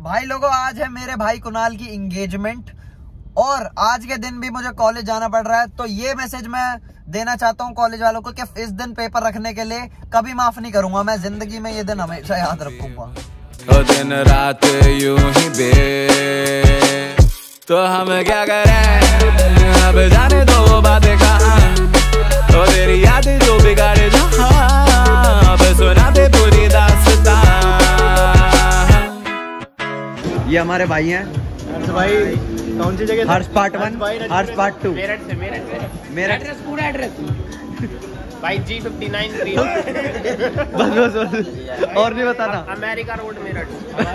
भाई लोगों, आज है मेरे भाई कुणाल की इंगेजमेंट और आज के दिन भी मुझे कॉलेज जाना पड़ रहा है तो ये मैसेज मैं देना चाहता हूँ कॉलेज वालों को कि इस दिन पेपर रखने के लिए कभी माफ़ नहीं करूँगा, मैं ज़िंदगी में ये दिन हमेशा याद रखूँगा। तो दिन रात यूँ ही बे तो हम क्या करें? अब जाने दो बातें कहाँ? तो तेरी यादें जो ये हमारे भाई हैं। भाई कौन सी जगह Harsh part one Harsh part two Meerut से मेरठ से मेरा एड्रेस पूरा एड्रेस भाई जी फिफ्टी नाइन बस बस बस और नहीं बताना। अमेरिका रोड मेरठ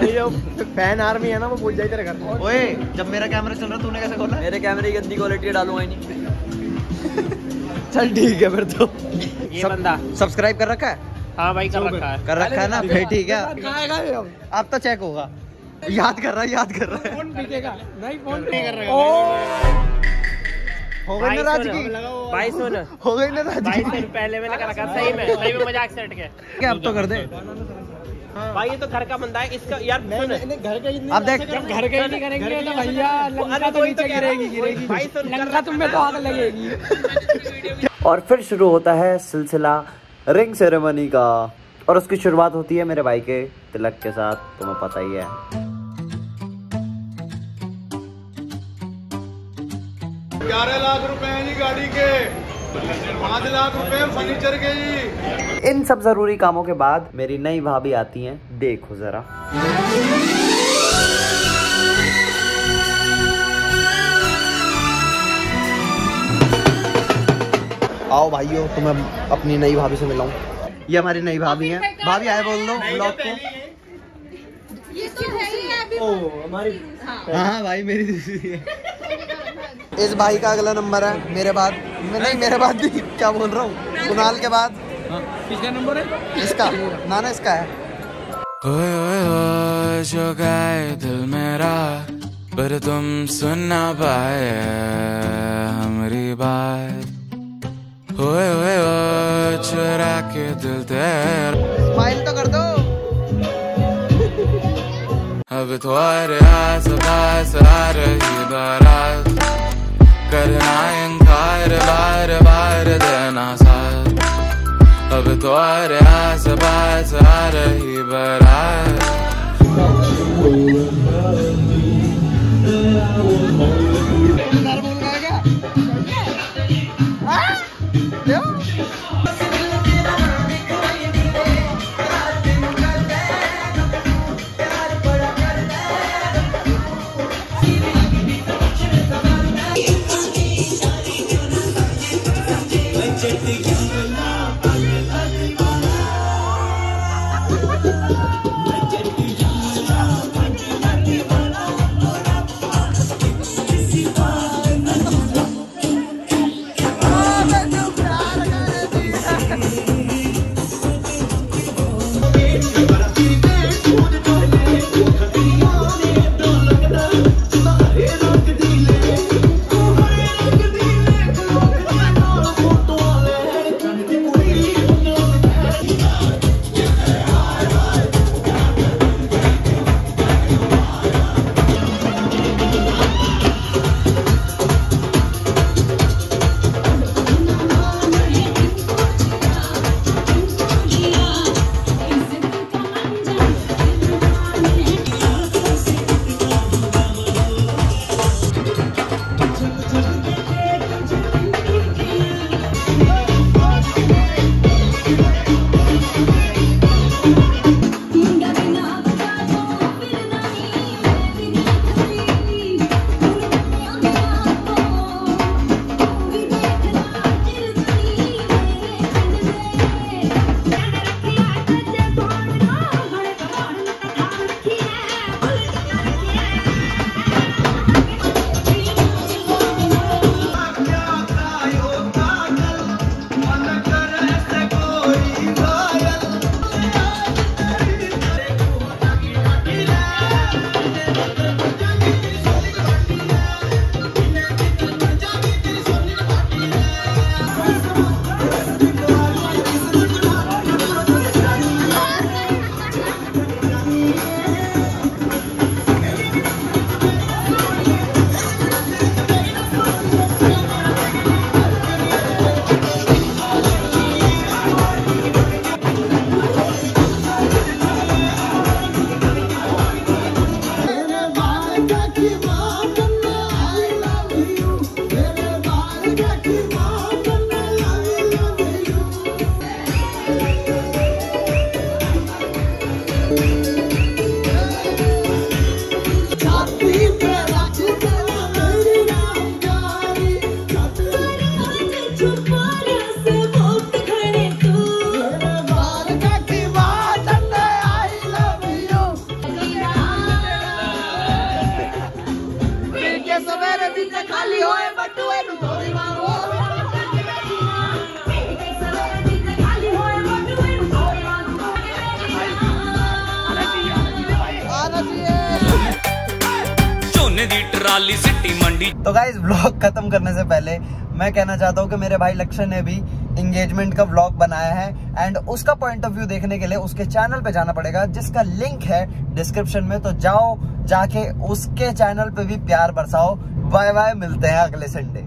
जो फ़ैन आर्मी है ना वो पूछ जाए तेरे घर ओए जब मेरा कैमरा चल रहा तूने कैसे खोला? मेरे कैमरे की गंदी क्वालिटी डालूँगा ही नहीं। चल ठीक है फिर तो। ये बंदा। सब्सक्राइब कर रखा है? हाँ भाई कर रखा है। कर रखा है ना? फिर ठीक है। अब तो चेक होगा। याद कर रहा है याद कर रहा है। नहीं फ़ोन पे कर रहा हो। गई ना राज की। भाई हो गई ना राज की। पहले मैंने कर रखा सही में सही में मज़ाक सेट के क्या अब तो कर दे। भाई ये तो घर का बंदा है इसका यार घर के इतने अब देख। घर के ही नहीं करेंगे तो भैया लंका तो नीचे गिरेगी गिरेगी। भाई सुन लंका तुम में तो आग लगेगी। और फिर शुरू होता है सिलसिला रिंग सेरेमनी का। और उसकी शुरुआत होती है मेरे भाई के तिलक के साथ तुम्हें पता ही है। ग्यारह लाख रुपए हैं जी गाड़ी के। पाँच लाख रुपए फर्नीचर के जी। इन सब ज़रूरी कामों के बाद मेरी नई भाभी आती हैं देखो जरा। आओ भाइयों तुम्हें अपनी नई भाभी से मिलाऊं। ये हमारी नई भाभी हैं। भाभी आए बोल दो ब्लॉग को। ये तो है ही है। अभी हमारी हाँ भाई मेरी दूसरी है। इस भाई का अगला नंबर है मेरे बाद। मैं नहीं मेरे बाद नहीं क्या बोल रहा हूँ? कुणाल के बाद। किसका नंबर है? इसका। ना ना इसका है। ओए ओए जो गाए दिल मेरा पर तुम सुन ना पाए हमारी बात। ओए ओए ओए चुरा के दिल तेरा। स्माइल तो कर दो। अब तुम्हारे आस पास आ रही बारात। करना इनकार बार बार देना साथ अब तुम्हारे आस पास आ रही बारात सवेरे दी ते खाली होए बटुए नु धोरी मांगो तो गाइज़ ब्लॉग खत्म करने से पहले मैं कहना चाहता हूँ कि मेरे भाई लक्ष्य ने भी इंगेजमेंट का ब्लॉग बनाया है एंड उसका पॉइंट ऑफ़ व्यू देखने के लिए उसके चैनल पे जाना पड़ेगा, जिसका लिंक है डिस्क्रिप्शन में तो जाओ, जाके उसके चैनल पे भी प्यार बरसाओ। बाय बाय मिलते हैं अगले संडे